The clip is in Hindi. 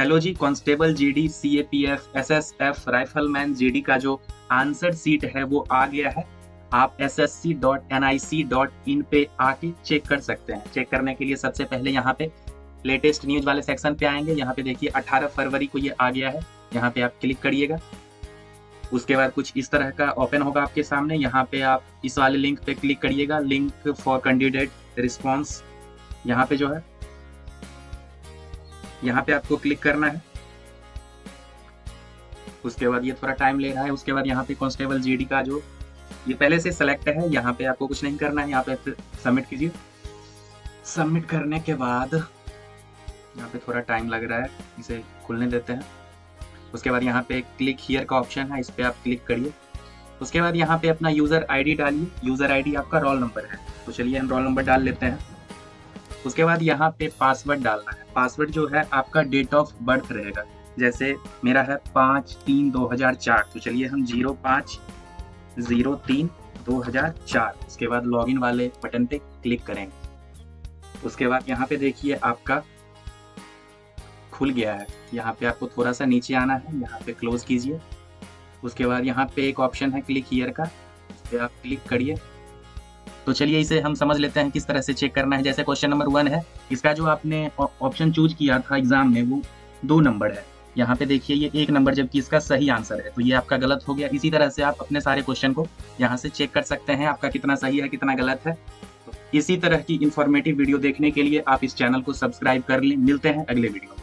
हेलो जी, constable GD CAPF SSF rifleman GD का जो आंसर सीट है वो आ गया है। आप ssc.nic.in पे आके चेक कर सकते हैं। चेक करने के लिए सबसे पहले यहाँ पे लेटेस्ट न्यूज़ वाले सेक्शन पे आएँगे। यहाँ पे देखिए 18 फरवरी को ये आ गया है। यहाँ पे आप क्लिक करिएगा। उसके बाद कुछ इस तरह का ओपन होगा आपके सामने। यहाँ पे आप इस वाले लिंक पे क्लिक करिएगा। लिंक फॉर कैंडिडेट रिस्पॉन्स यहाँ पे जो है यहाँ पे आपको क्लिक करना है। उसके बाद ये थोड़ा टाइम ले रहा है। उसके बाद यहाँ पे कांस्टेबल जीडी का जो ये पहले से सेलेक्ट है, यहाँ पे आपको कुछ नहीं करना है। यहाँ पे सबमिट कीजिए। सबमिट करने के बाद यहाँ पे थोड़ा टाइम लग रहा है। इसे खुलने देते हैं। उसके बाद यहाँ पे क्लिक हियर का ऑप्शन है। इस पर आप क्लिक करिए। उसके बाद यहाँ पे अपना यूज़र आईडी डालिए। यूज़र आईडी आपका रोल नंबर है। तो चलिए हम रोल नंबर डाल लेते हैं। उसके बाद यहाँ पे पासवर्ड डालना है। पासवर्ड जो है आपका डेट ऑफ़ बर्थ रहेगा। जैसे मेरा है पाँच तीन दो हज़ार चार। तो चलिए हम ज़ीरो पाँच, ज़ीरो तीन दो हज़ार चार। उसके बाद लॉगिन वाले बटन पे क्लिक करेंगे। उसके बाद यहाँ पे देखिए आपका खुल गया है। यहाँ पे आपको थोड़ा सा नीचे आना है। यहाँ पे क्लोज कीजिए। उसके बाद यहाँ पे एक ऑप्शन है क्लिक हियर का। इस पे आप क्लिक करिए। तो चलिए इसे हम समझ लेते हैं किस तरह से चेक करना है। जैसे क्वेश्चन नंबर वन है, इसका जो आपने ऑप्शन चूज़ किया था एग्ज़ाम में, वो दो नंबर है। यहाँ पे देखिए, ये एक नंबर जबकि इसका सही आंसर है। तो ये आपका गलत हो गया। इसी तरह से आप अपने सारे क्वेश्चन को यहाँ से चेक कर सकते हैं, आपका कितना सही है, कितना गलत है। तो इसी तरह की इंफॉर्मेटिव वीडियो देखने के लिए आप इस चैनल को सब्सक्राइब कर लें। मिलते हैं अगले वीडियो